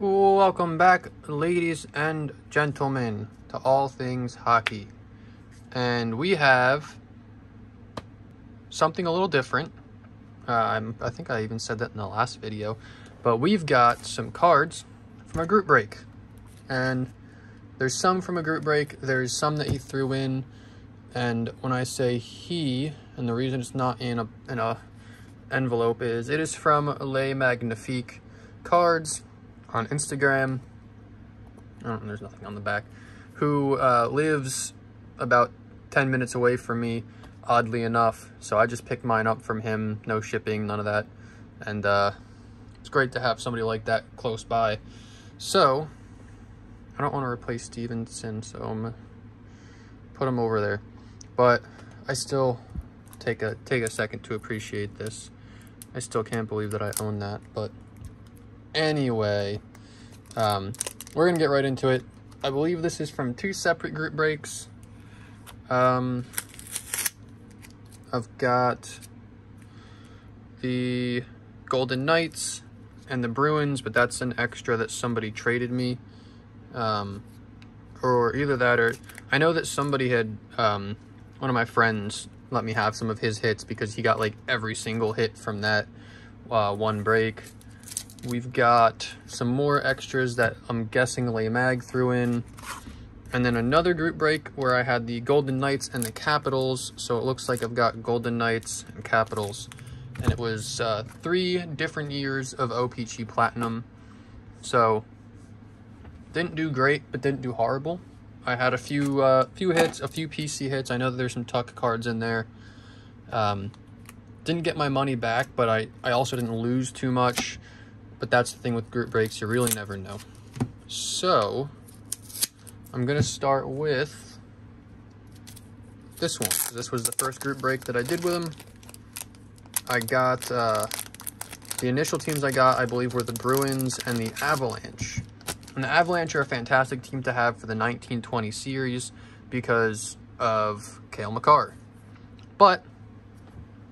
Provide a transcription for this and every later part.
Welcome back, ladies and gentlemen, to All Things Hockey. And we have something a little different. Uh, i think I even said that in the last video. But we've got some cards from a group break. And there's some from a group break, there's some that he threw in. And when I say he, and the reason it's not in a, in a envelope is it is from Les Magnifiques Cards on Instagram. There's nothing on the back. Who uh, lives about 10 minutes away from me, oddly enough. So I just picked mine up from him. No shipping, none of that. And uh, it's great to have somebody like that close by. So, I don't want to replace Stephenson, so I'm going to put him over there. But I still take a take a second to appreciate this. I still can't believe that I own that, but anyway, um, we're gonna get right into it. I believe this is from two separate group breaks. Um, I've got the Golden Knights and the Bruins, but that's an extra that somebody traded me. Um, or either that or I know that somebody had, um, one of my friends let me have some of his hits because he got like every single hit from that uh, one break. We've got some more extras that I'm guessing Les Mag threw in. And then another group break where I had the Golden Knights and the Capitals. So it looks like I've got Golden Knights and Capitals. And it was uh, three different years of OPC Platinum. So didn't do great, but didn't do horrible. I had a few uh, few hits, a few PC hits. I know that there's some Tuch cards in there. Um, didn't get my money back, but I, I also didn't lose too much. But that's the thing with group breaks, you really never know. So, I'm to start with this one. This was the first group break that I did with them. I got, uh, the initial teams I got, I believe, were the Bruins and the Avalanche. And the Avalanche are a fantastic team to have for the 1920 series because of Cale Makar. But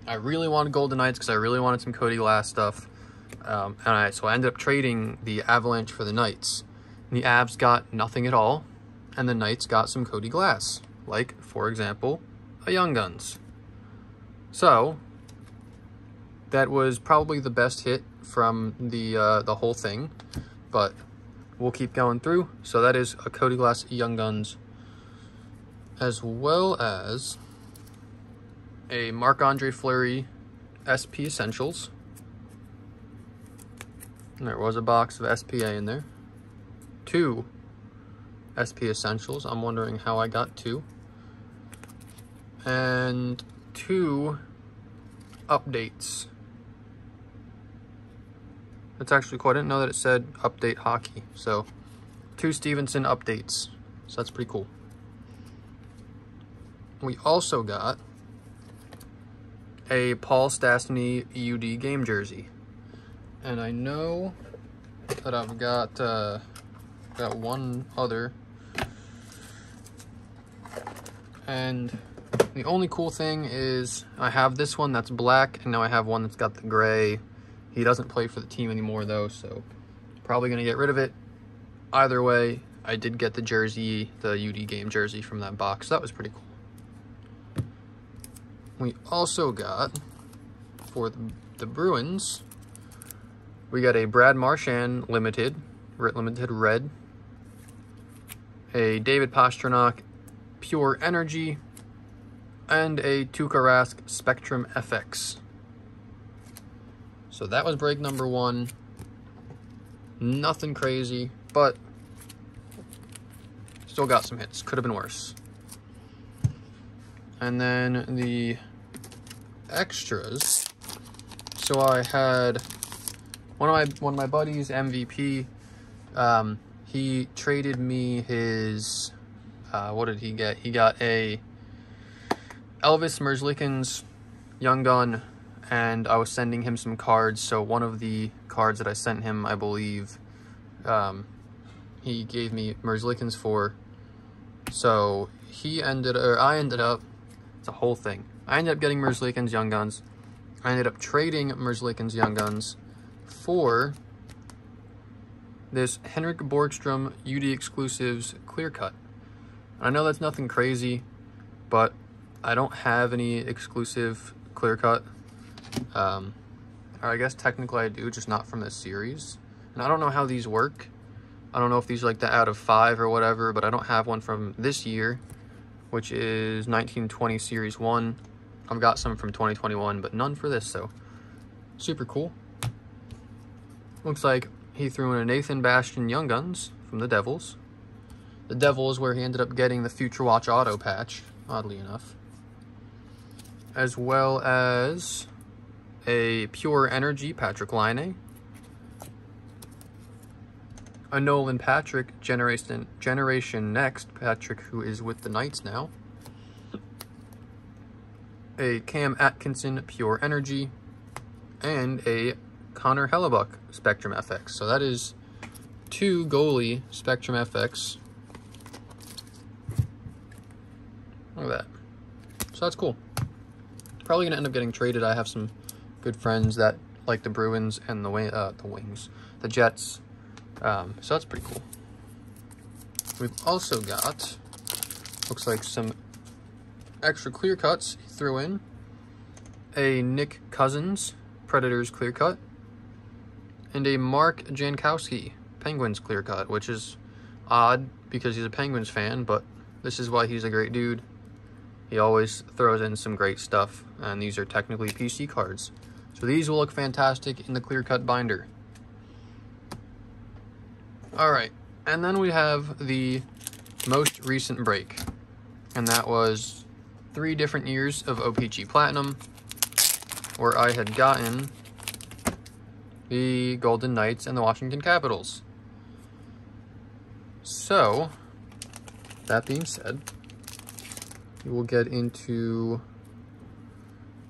I really wanted Golden Knights because I really wanted some Cody Glass stuff. Um, and I, so I ended up trading the Avalanche for the Knights. And the Avs got nothing at all, and the Knights got some Cody Glass. Like, for example, a Young Guns. So, that was probably the best hit from the uh, the whole thing, but we'll keep going through. So that is a Cody Glass Young Guns, as well as a Marc-Andre Fleury SP Essentials. There was a box of SPA in there. Two SP Essentials. I'm wondering how I got two. And two updates. That's actually cool. I didn't know that it said update hockey. So two Stephenson updates. So that's pretty cool. We also got a Paul Stastny UD game jersey. And I know that I've got uh, got one other. And the only cool thing is I have this one that's black, and now I have one that's got the gray. He doesn't play for the team anymore, though, so probably going to get rid of it. Either way, I did get the jersey, the UD game jersey from that box. That was pretty cool. We also got, for the, the Bruins, we got a Brad Marchand Limited, Limited Red, a David Pastrnak Pure Energy, and a Tuukka Rask Spectrum FX. So that was break number one. Nothing crazy, but still got some hits. Could have been worse. And then the extras. So I had one of my one of my buddies, MVP. Um, he traded me his. Uh, what did he get? He got a Elvis Merzlikins Young Gun, and I was sending him some cards. So one of the cards that I sent him, I believe, um, he gave me Merzlikins for. So he ended, or I ended up, it's a whole thing. I ended up getting Merzlikins Young Guns. I ended up trading Merzlikins Young Guns for this Henrik Borgstrom UD Exclusives Clear Cut. I know that's nothing crazy, but I don't have any exclusive clear cut. Um, or I guess technically I do, just not from this series. And I don't know how these work. I don't know if these are like the out of five or whatever, but I don't have one from this year, which is 1920 Series 1. I've got some from 2021, but none for this, so super cool. Looks like he threw in a Nathan Bastian Young Guns from the Devils. The Devils where he ended up getting the Future Watch auto patch, oddly enough. As well as a Pure Energy Patrik Laine. A Nolan Patrick Generation, Generation Next Patrick, who is with the Knights now. A Cam Atkinson Pure Energy. And a Connor Hellebuyck Spectrum FX. So that is two goalie Spectrum FX. Look at that. So that's cool. Probably gonna end up getting traded. I have some good friends that like the Bruins and the uh, the Wings, the Jets. Um, so that's pretty cool. We've also got looks like some extra clear cuts he threw in. A Nick Cousins Predators clear cut and a Mark Jankowski Penguins clear cut, which is odd because he's a Penguins fan, but this is why he's a great dude. He always throws in some great stuff, and these are technically PC cards. So these will look fantastic in the clear cut binder. All right, and then we have the most recent break, and that was three different years of OPC Platinum, where I had gotten the Golden Knights and the Washington Capitals. So, that being said, we will get into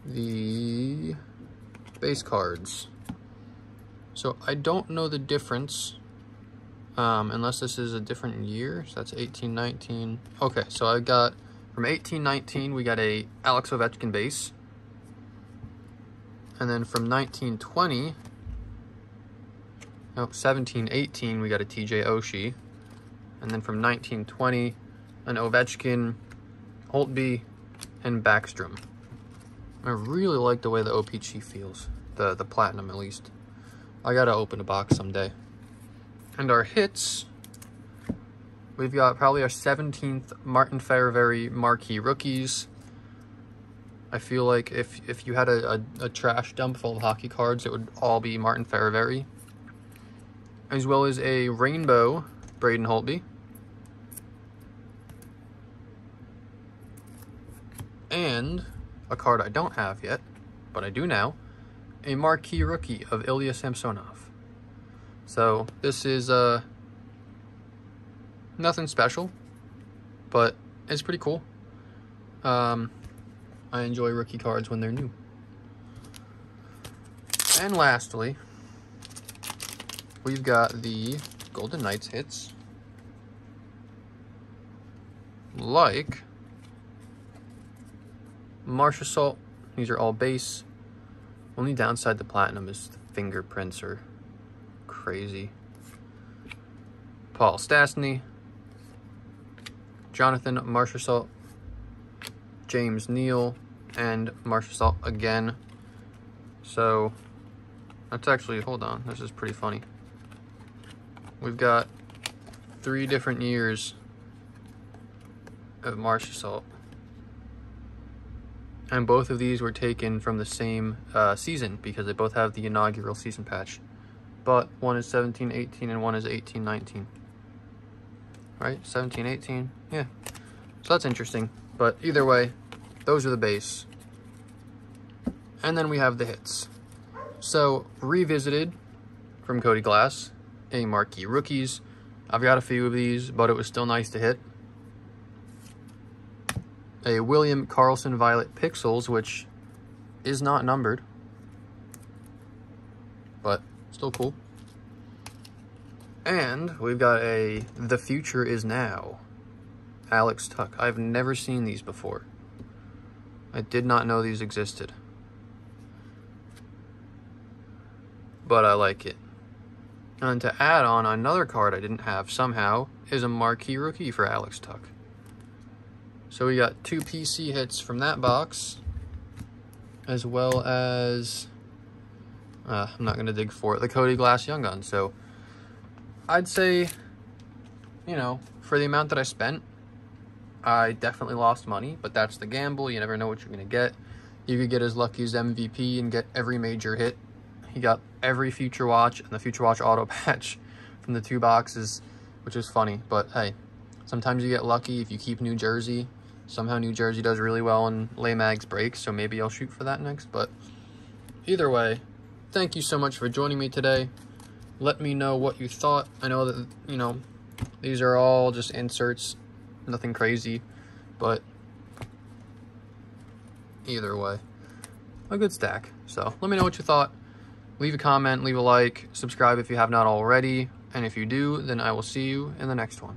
the base cards. So I don't know the difference um, unless this is a different year. So that's 1819. Okay, so I've got from 1819 we got a Alex Ovechkin base. And then from 1920 no, 1718, we got a TJ Oshie. And then from 1920, an Ovechkin, Holtby, and Backstrom. I really like the way the OPC feels. The, the Platinum, at least. I gotta open a box someday. And our hits, we've got probably our 17th Martin Fehervary Marquee Rookies. I feel like if, if you had a, a, a trash dump full of hockey cards, it would all be Martin Fehervary as well as a rainbow Braden Holtby. And a card I don't have yet, but I do now, a marquee rookie of Ilya Samsonov. So this is uh, nothing special, but it's pretty cool. Um, I enjoy rookie cards when they're new. And lastly, we've got the Golden Knights hits. Like Marchessault. These are all base. Only downside to Platinum is the fingerprints are crazy. Paul Stastny. Jonathan Marchessault, James Neal. And Marchessault again. So, that's actually, hold on, this is pretty funny. We've got three different years of Marchessault. And both of these were taken from the same uh, season because they both have the inaugural season patch. But one is 17-18 and one is 18-19. Right? 17-18? Yeah. So that's interesting. But either way, those are the base. And then we have the hits. So, revisited from Cody Glass a marquee rookies. I've got a few of these, but it was still nice to hit. A William Karlsson Violet Pixels, which is not numbered, but still cool. And we've got a The Future Is Now, Alex Tuch. I've never seen these before. I did not know these existed. But I like it. And to add on another card I didn't have somehow is a marquee rookie for Alex Tuch. So we got two PC hits from that box, as well as, uh, I'm not going to dig for it, the Cody Glass Young Gun. So I'd say, you know, for the amount that I spent, I definitely lost money, but that's the gamble. You never know what you're going to get. You could get as lucky as MVP and get every major hit. He got every Future Watch and the Future Watch auto patch from the two boxes, which is funny. But hey, sometimes you get lucky if you keep New Jersey. Somehow New Jersey does really well in lay mags breaks, so maybe I'll shoot for that next. But either way, thank you so much for joining me today. Let me know what you thought. I know that, you know, these are all just inserts, nothing crazy, but either way, a good stack. So let me know what you thought. Leave a comment, leave a like, subscribe if you have not already, and if you do, then I will see you in the next one.